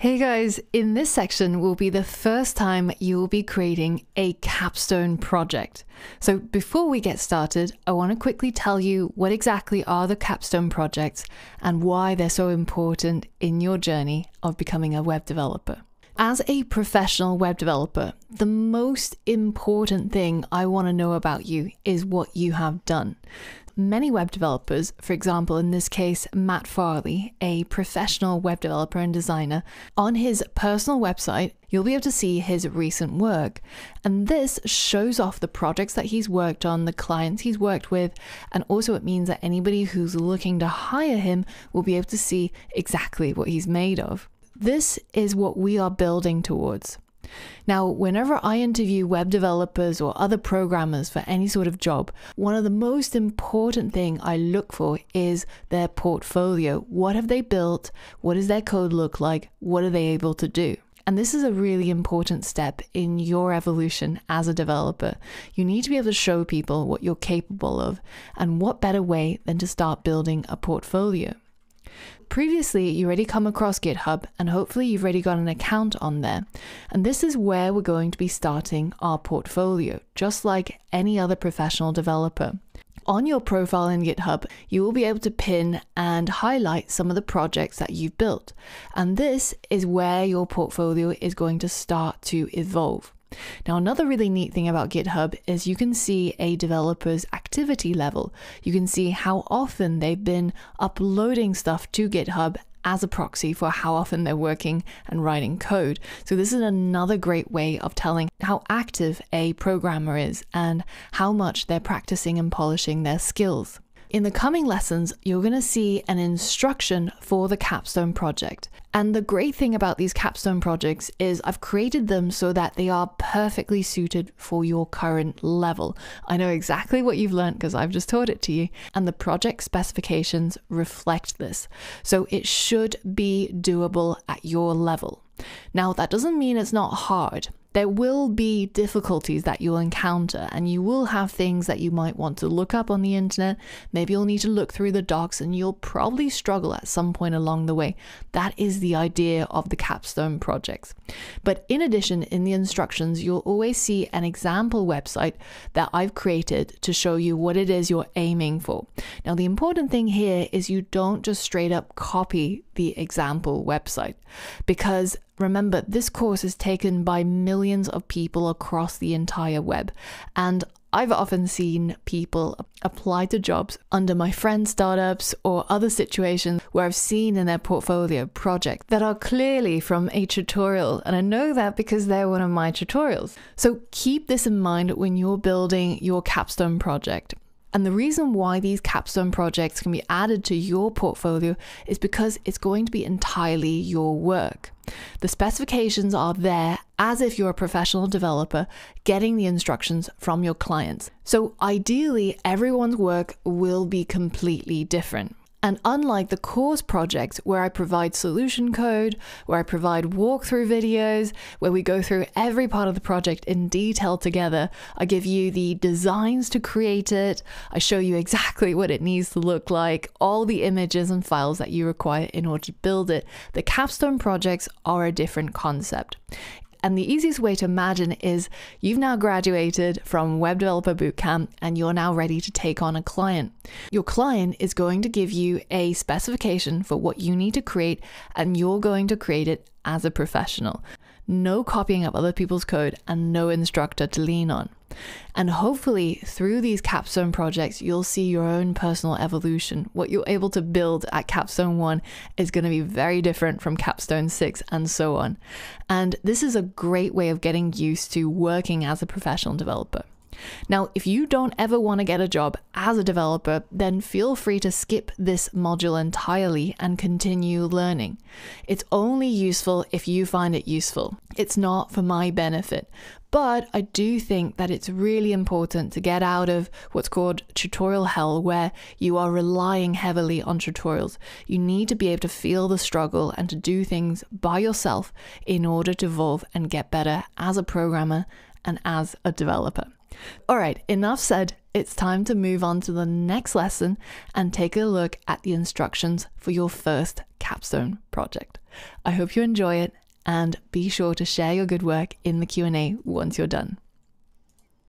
Hey guys, in this section will be the first time you will be creating a capstone project. So before we get started, I want to quickly tell you what exactly are the capstone projects and why they're so important in your journey of becoming a web developer. As a professional web developer, the most important thing I want to know about you is what you have done many web developers, for example, in this case, Matt Farley, a professional web developer and designer, on his personal website, you'll be able to see his recent work. And this shows off the projects that he's worked on, the clients he's worked with, and also it means that anybody who's looking to hire him will be able to see exactly what he's made of. This is what we are building towards. Now, whenever I interview web developers or other programmers for any sort of job, one of the most important thing I look for is their portfolio. What have they built? What does their code look like? What are they able to do? And this is a really important step in your evolution as a developer. You need to be able to show people what you're capable of, and what better way than to start building a portfolio previously you already come across GitHub and hopefully you've already got an account on there. And this is where we're going to be starting our portfolio, just like any other professional developer. On your profile in GitHub, you will be able to pin and highlight some of the projects that you've built. And this is where your portfolio is going to start to evolve. Now, another really neat thing about GitHub is you can see a developer's activity level. You can see how often they've been uploading stuff to GitHub as a proxy for how often they're working and writing code. So, this is another great way of telling how active a programmer is and how much they're practicing and polishing their skills. In the coming lessons, you're going to see an instruction for the capstone project. And the great thing about these capstone projects is I've created them so that they are perfectly suited for your current level. I know exactly what you've learned because I've just taught it to you, and the project specifications reflect this. So it should be doable at your level. Now, that doesn't mean it's not hard there will be difficulties that you'll encounter, and you will have things that you might want to look up on the internet. Maybe you'll need to look through the docs, and you'll probably struggle at some point along the way. That is the idea of the capstone projects. But in addition, in the instructions, you'll always see an example website that I've created to show you what it is you're aiming for. Now, the important thing here is you don't just straight up copy the example website because Remember, this course is taken by millions of people across the entire web, and I've often seen people apply to jobs under my friends' startups or other situations where I've seen in their portfolio projects that are clearly from a tutorial, and I know that because they're one of my tutorials. So keep this in mind when you're building your capstone project. And the reason why these capstone projects can be added to your portfolio is because it's going to be entirely your work. The specifications are there as if you're a professional developer getting the instructions from your clients. So, ideally, everyone's work will be completely different. And unlike the course projects where I provide solution code, where I provide walkthrough videos, where we go through every part of the project in detail together, I give you the designs to create it, I show you exactly what it needs to look like, all the images and files that you require in order to build it. The capstone projects are a different concept. And the easiest way to imagine is you've now graduated from Web Developer Bootcamp and you're now ready to take on a client. Your client is going to give you a specification for what you need to create, and you're going to create it as a professional no copying of other people's code, and no instructor to lean on. And hopefully, through these capstone projects, you'll see your own personal evolution. What you're able to build at capstone 1 is going to be very different from capstone 6, and so on. And this is a great way of getting used to working as a professional developer. Now, if you don't ever want to get a job as a developer, then feel free to skip this module entirely and continue learning. It's only useful if you find it useful. It's not for my benefit. But I do think that it's really important to get out of what's called tutorial hell, where you are relying heavily on tutorials. You need to be able to feel the struggle and to do things by yourself in order to evolve and get better as a programmer and as a developer. All right, enough said. It's time to move on to the next lesson and take a look at the instructions for your first capstone project. I hope you enjoy it and be sure to share your good work in the Q&A once you're done.